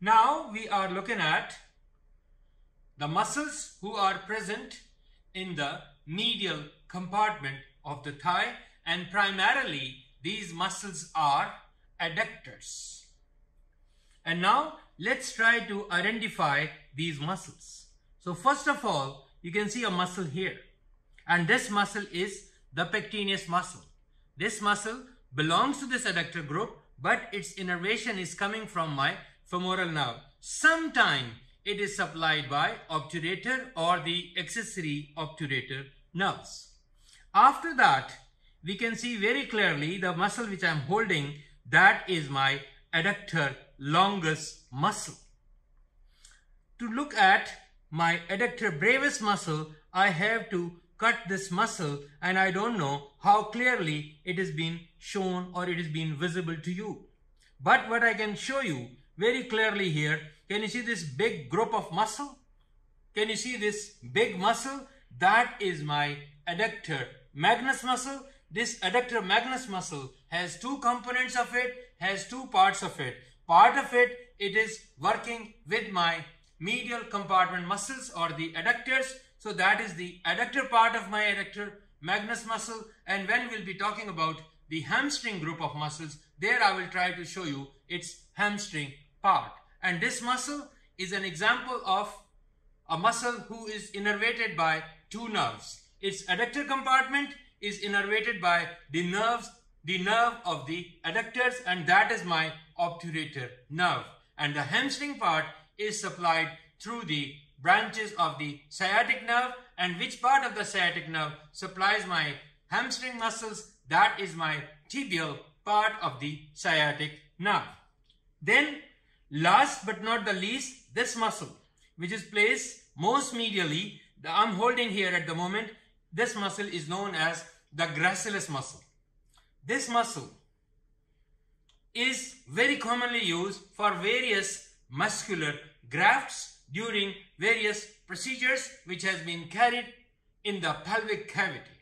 we are looking at the muscles who are present in the medial compartment of the thigh and primarily these muscles are adductors. And now let's try to identify these muscles. So first of all, you can see a muscle here and this muscle is the pectineus muscle. This muscle belongs to this adductor group but its innervation is coming from my femoral nerve. Sometime it is supplied by obturator or the accessory obturator nerves. After that, we can see very clearly the muscle which I am holding, that is my adductor longus muscle. To look at my adductor brevis muscle, I have to cut this muscle and I don't know how clearly it is being shown or it is being visible to you. But what I can show you very clearly here, can you see this big group of muscle? Can you see this big muscle? That is my adductor magnus muscle. This adductor magnus muscle has two components of it, has two parts of it. Part of it, it is working with my medial compartment muscles or the adductors. So that is the adductor part of my adductor magnus muscle. And when we'll be talking about the hamstring group of muscles, there I will try to show you its hamstring part. And this muscle is an example of a muscle who is innervated by two nerves. Its adductor compartment is innervated by the nerves, the nerve of the adductors and that is my obturator nerve. And the hamstring part is supplied through the branches of the sciatic nerve and which part of the sciatic nerve supplies my hamstring muscles that is my tibial part of the sciatic nerve. Then last but not the least this muscle which is placed most medially I'm holding here at the moment this muscle is known as the gracilis muscle. This muscle is very commonly used for various muscular grafts during various procedures which has been carried in the pelvic cavity.